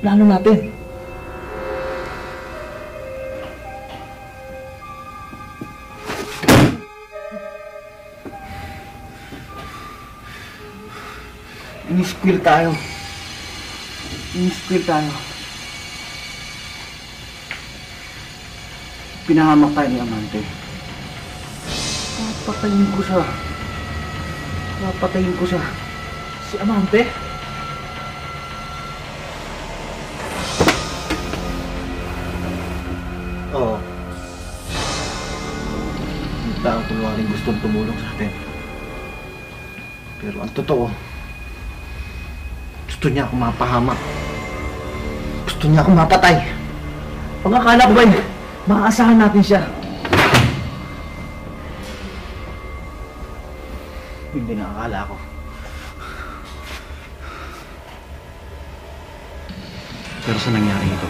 plano natin. Ini-squill tayo. Ini-squill tayo. Pinahamak tayo ni Amante. Papatayin ko siya. Papatayin ko siya. Si Amante? Oo. Gustong tumulong sa atin. Pero ang totoo, gusto niya akong mapahamak. Gusto niya akong mapatay. Ang akala ko ba yun, maaasahan natin siya. Hindi nga akala ko. Pero sa nangyari ito,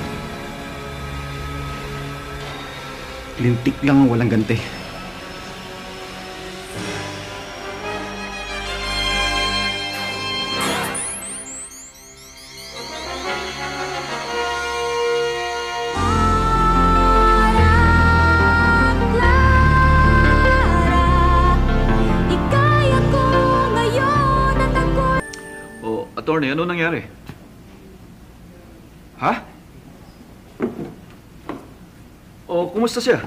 lintik lang ang walang gante. Kumusta siya?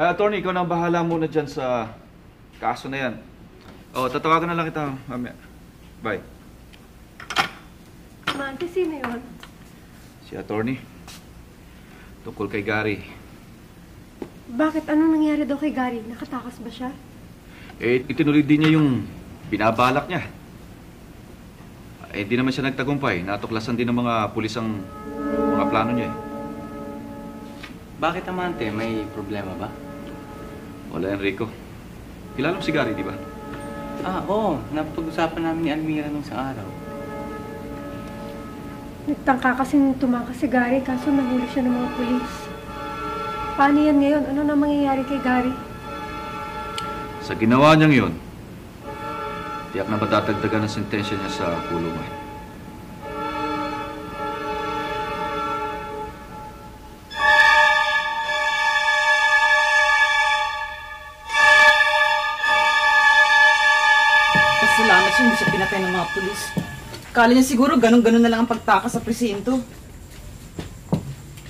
Ah, attorney, ikaw na ang bahala muna dyan sa kaso na yan. O, tatawagan na lang kita mamaya. Bye. Amante, sino yun? Si attorney. Tungkol kay Gary. Bakit? Anong nangyari daw kay Gary? Nakatakas ba siya? Eh, itinuloy din niya yung binabalak niya. Eh, di naman siya nagtagumpay. Natuklasan din ng mga pulis ang plano niya eh. Bakit amante? May problema ba? Wala, Enrico. Kilala mo si Gary, di ba? Ah, oo. Napag-usapan namin ni Almira nung isang araw. Nagtangka kasi tumakas si Gary kaso nahuli siya ng mga pulis. Paano yan ngayon? Ano na mangyayari kay Gary? Sa ginawa niyang yun, tiyak na matatagdagan ang sentensya niya sa kulungan. Mga pulis. Kala niya siguro ganun-ganun na lang ang pagtakas sa presinto.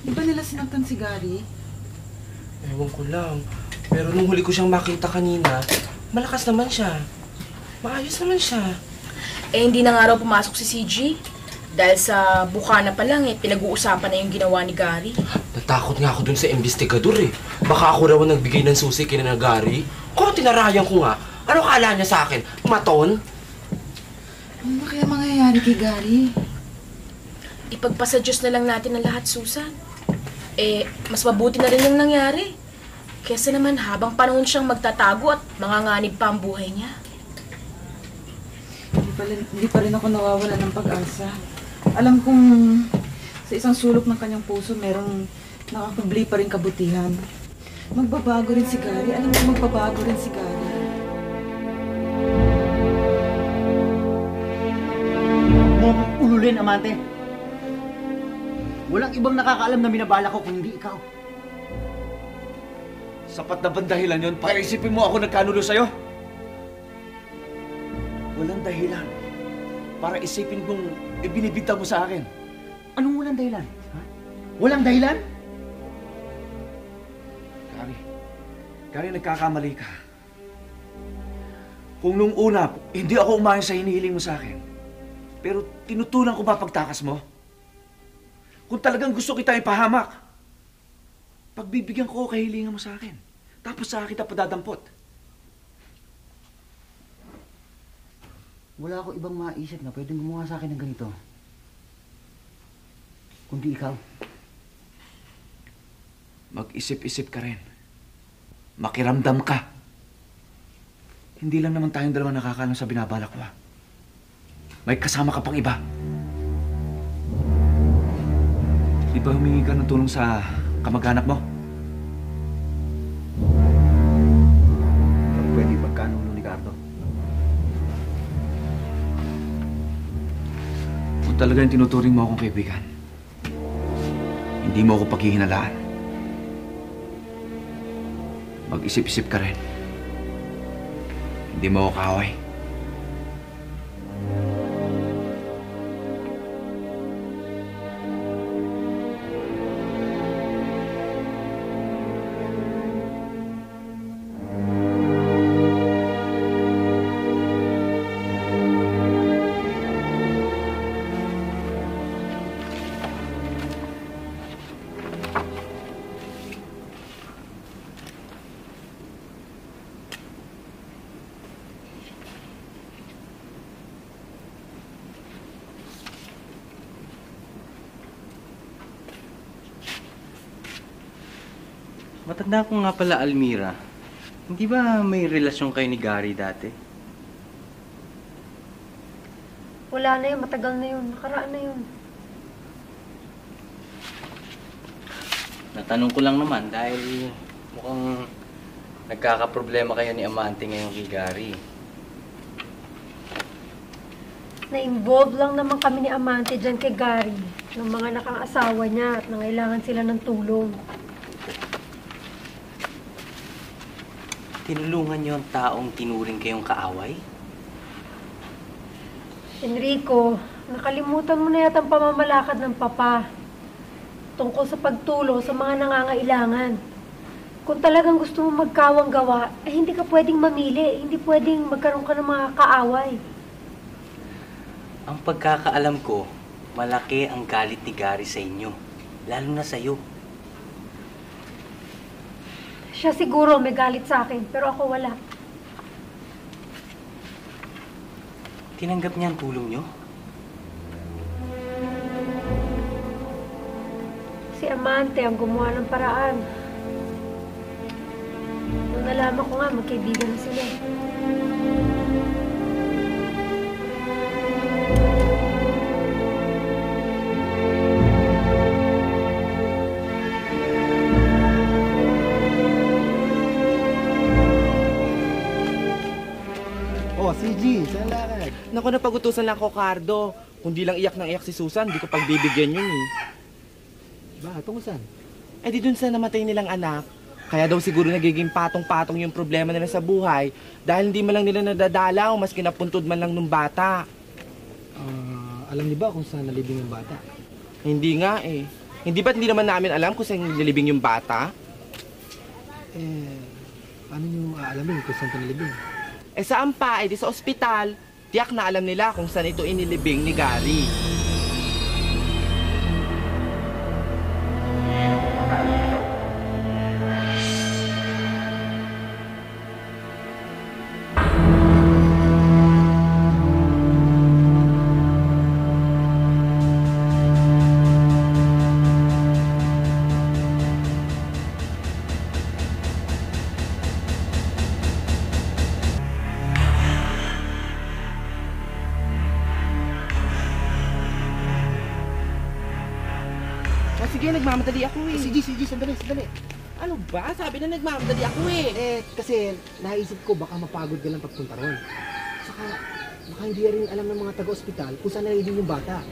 Di ba nila sinaktan si Gary? Ewan ko lang. Pero nung huli ko siyang makita kanina, malakas naman siya. Maayos naman siya. Eh, hindi na nga raw pumasok si CG. Dahil sa bukana pa lang eh, pinag-uusapan na yung ginawa ni Gary. Natakot nga ako dun sa investigador eh. Baka ako raw ang nagbigay ng susi kina na Gary. Kung tinarayan ko nga, ano kala niya sa akin? Maton? Ano ba kaya mangyayari kay Gary? Ipagpasa Diyos na lang natin ang lahat, Susan. Eh, mas mabuti na rin yung nangyari. Kesa naman habang panahon siyang magtatago at manganganib pa ang buhay niya. Hindi pa, rin, hindi pa rin ako nawawala ng pag-asa. Alam kong sa isang sulok ng kanyang puso merong nakakubli pa rin kabutihan. Magbabago rin si Gary. Alam mo, magbabago rin si Gary. Ululin, amante. Walang ibang nakakaalam na minabala ko kung hindi ikaw. Sapat na bang dahilan yun para isipin mo ako nagkanulo sa'yo? Walang dahilan para isipin kung ibinibita mo sa akin. Anong walang dahilan? Ha? Walang dahilan? Gary, Gary, nagkakamali ka. Kung nung una, hindi ako umayon sa hinihiling mo sa akin, pero tinutulan ko ba pagtakas mo? Kung talagang gusto kita ipahamak, pagbibigyan ko kahilingan mo sa akin. Tapos sa kita padadampot. Wala ako ibang maisip na pwedeng gumawa sa akin ng ganito. Kundi ikaw. Mag-isip-isip ka rin. Makiramdam ka. Hindi lang naman tayong dalawa nakakalam sa binabalak ah. May kasama ka pang iba. Di ba humingi ka ng tulong sa kamag-anak mo? Pag pwede magkano ni Ricardo. Kung talagang tinuturing mo akong kaibigan, hindi mo ako paghihinalaan. Mag-isip-isip ka rin. Hindi mo ako kaaway. Matanda ko nga pala, Almira. Hindi ba may relasyon kayo ni Gary dati? Wala na yun, matagal na yun, nakaraan na yun. Natanong ko lang naman dahil mukhang nagkakaproblema kayo ni Amante ngayon kay Gary. Na-involve lang naman kami ni Amante dyan kay Gary, ng mga nakang-asawa niya at nangailangan sila ng tulong. Tinulungan niyo ang taong tinuring kayong kaaway? Enrico, nakalimutan mo na yata ang pamamalakad ng papa tungkol sa pagtulong sa mga nangangailangan. Kung talagang gusto mo magkawang gawa, eh hindi ka pwedeng mamili, hindi pwedeng magkaroon ka ng mga kaaway. Ang pagkakaalam ko, malaki ang galit ni Gary sa inyo. Lalo na sa'yo. Siya siguro may galit sa akin, pero ako wala. Tinanggap niya ang tulong niyo? Si Amante ang gumawa ng paraan. Nung nalaman ko nga, magkaibigan na sila. Lakad? Naku, napagutusan lang ako, Cardo. Kung di lang iyak ng iyak si Susan, di ko pagbibigyan yun eh. Ba, tungkol saan? Eh di dun sa namatay nilang anak, kaya daw siguro nagiging patong-patong yung problema nila sa buhay dahil hindi man lang nila nadadalaw mas kinapuntod man lang nung bata. Ah, alam niyo ba kung saan nalibing yung bata? Hindi nga eh. Hindi ba't hindi naman namin alam kung saan nilibing yung bata? Eh, paano niyo aalamin kung saan ito nalibing? Eh saan pa? Eh di sa ospital. Tiyak na alam nila kung saan ito inilibing ni Gary. Sige, nagmamadali ako eh. Si G, si G, sandali, sandali. Ano ba? Sabi na nagmamadali ako eh. Eh, kasi naisip ko baka mapagod ka lang pagpunta ron. Saka, baka hindi rin alam ng mga taga-ospital kung saan nalibing yung bata.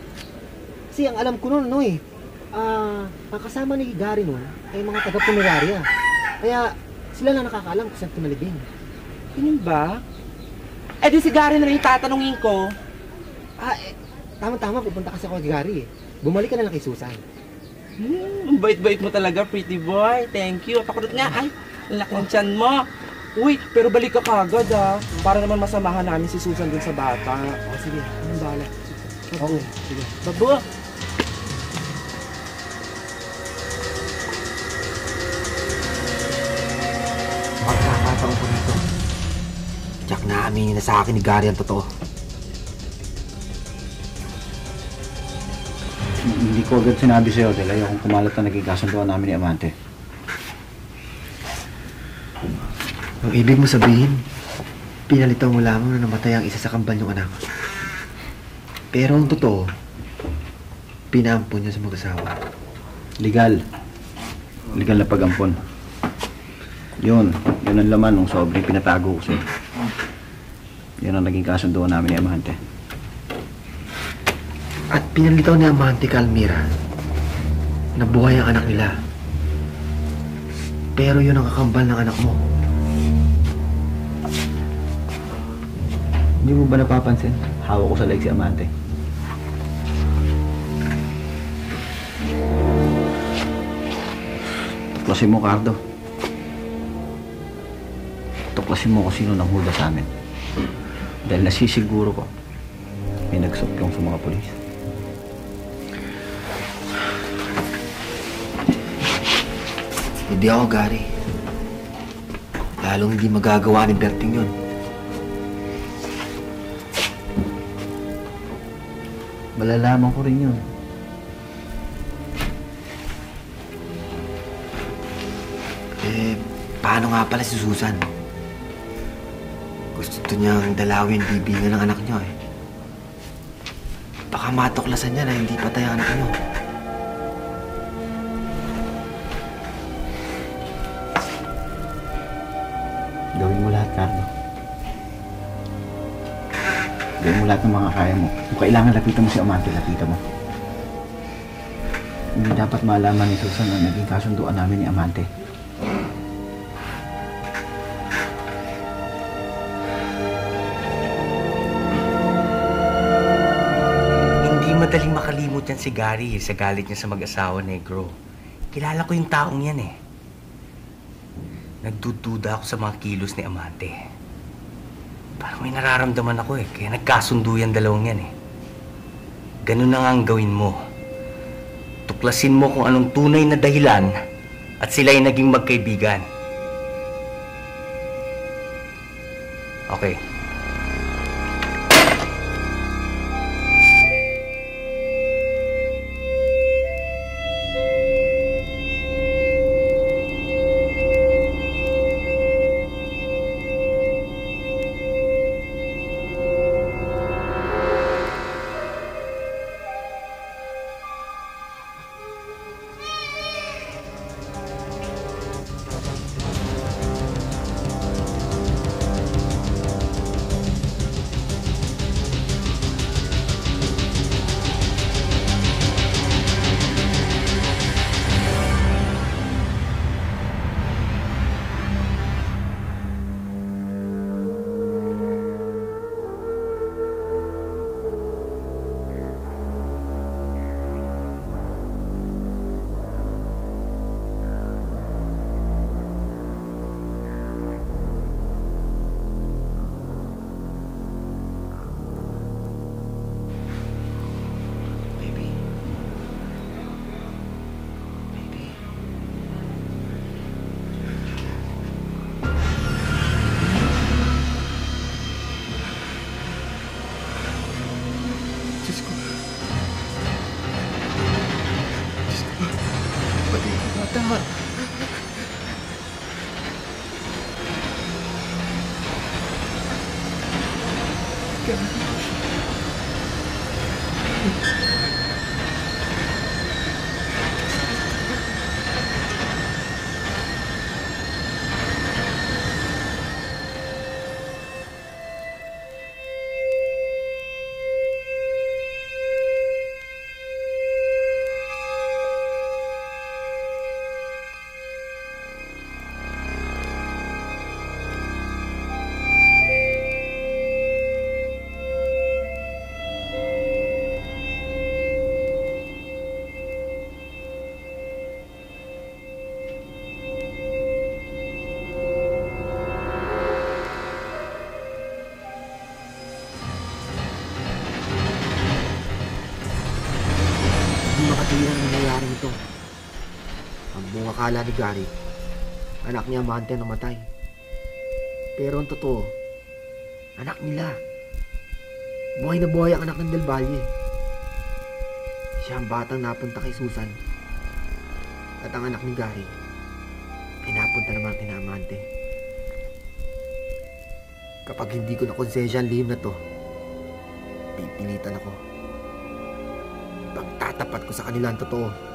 Kasi ang alam ko noon, ano eh, ah, ang kasama ni Gary noon ay mga taga-punerarya. Kaya, Sila lang nakakaalam kung saan tumalibing. Ganun ba? Eh di si Gary na rin yung tatanungin ko. Ah, eh, tama-tama, pupunta kasi ako kay Gary eh. Bumalik ka na lang kay Susan. Hmm, ang bait-bait mo talaga, pretty boy. Thank you. Pakulot nga. Ay, laki ng tiyan mo. Uy, pero balik ka kagad ah. Para naman masamahan namin si Susan dun sa bata. O, sige, anong bahala? Oo, sige. Babo! Pagkakataon ko nito. Jack na aminin na sa akin ni Gary ang totoo. Hindi ko agad sinabi sa'yo dahil ayokong kumalat na naging kasunduan namin ni Amante. Ang ibig mo sabihin, pinalitaw mo lamang na namatay ang isa sa kambal niyong anak. Pero ang totoo, pinaampon niya sa mag-asawa. Legal. Legal na pag-ampon. Yun. Yun ang laman ng sobrang pinatago ko sa'yo. Yun ang naging kasunduan namin ni Amante. At pinalitaw ni Amante Calmira na buhay ang anak nila. Pero yun ang kakambal ng anak mo. Hindi mo ba napapansin? Hawak ko sa leg si Amante. Tuklasin mo, Cardo. Tuklasin mo kung sino nang huda sa amin. Dahil nasisiguro ko, may nagsuplong sa mga polis. Hindi ako, Gary. Lalong hindi magagawa ni Berting yun. Malalaman ko rin yun. Eh, paano nga pala si Susan? Gusto to niyang dalawin bibingan ng anak niyo eh. Baka matuklasan niya na hindi patay ang anak niyo. Gawin mo lahat ng mga kaya mo. Kung kailangan lapitan mo si Amante, lapitan mo. Hindi dapat malaman ni Susan na naging kasunduan namin ni Amante. Hindi madaling makalimot yan si Gary sa galit niya sa mag-asawa negro. Kilala ko yung taong yan eh. Nagdududa ako sa mga kilos ni Amante. May nararamdaman ako eh, kaya nagkasundo yan dalawang yan eh. Ganun na nga ang gawin mo. Tuklasin mo kung anong tunay na dahilan at sila ay naging magkaibigan. Okay. Yung akala ni Gary, anak niya Amante ang namatay. Pero ang totoo, anak nila. Buhay na buhay ang anak ng Del Valle. Siya ang batang napunta kay Susan. At ang anak ni Gary, ay napunta naman kina Amante. Kapag hindi ko na konsensya ang lihim na to, pipilitan ako. Pagtatapat ko sa kanila ang totoo.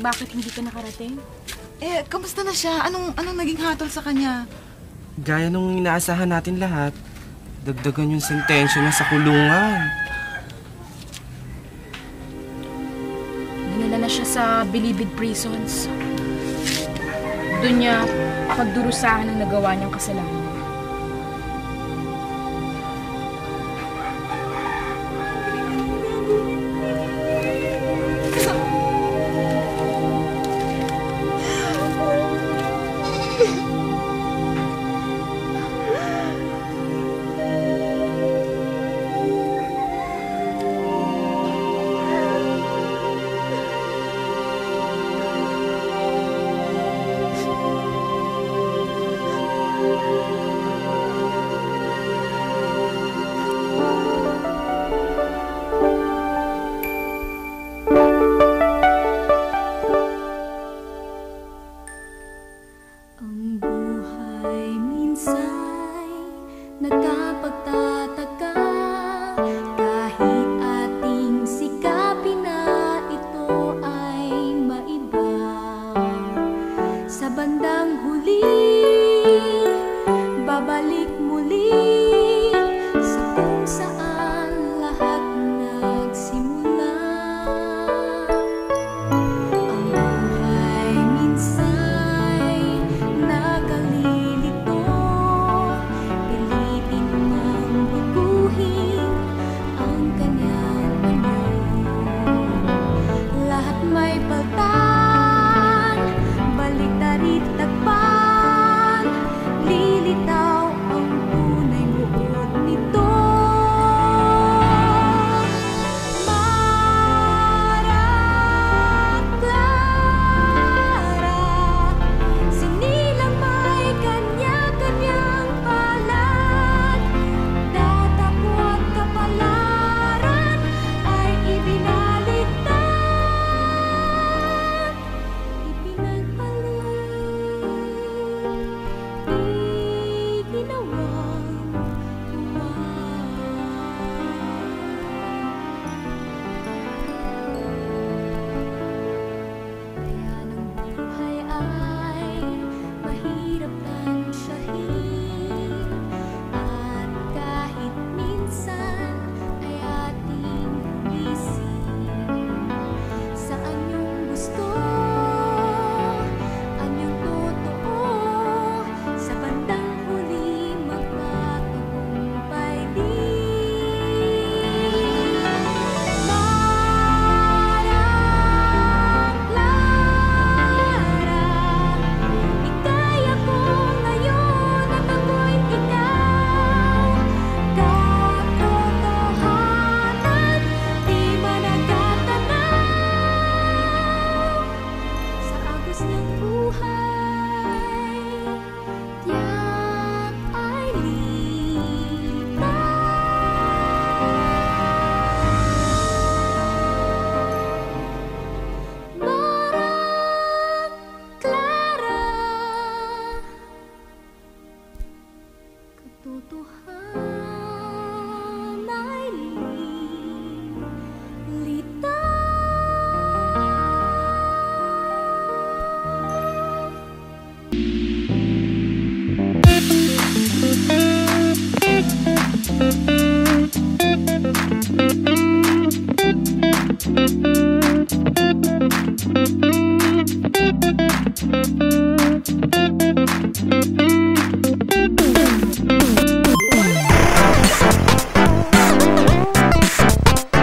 Kung bakit hindi ka nakarating. Eh, kamusta na siya? Anong, anong naging hatol sa kanya? Gaya nung inaasahan natin lahat, dagdagan yung sentensya niya sa kulungan. Dinala na siya sa Bilibid Prisons. Doon niya pagdurusahan ang nagawa niyang kasalanan. Ang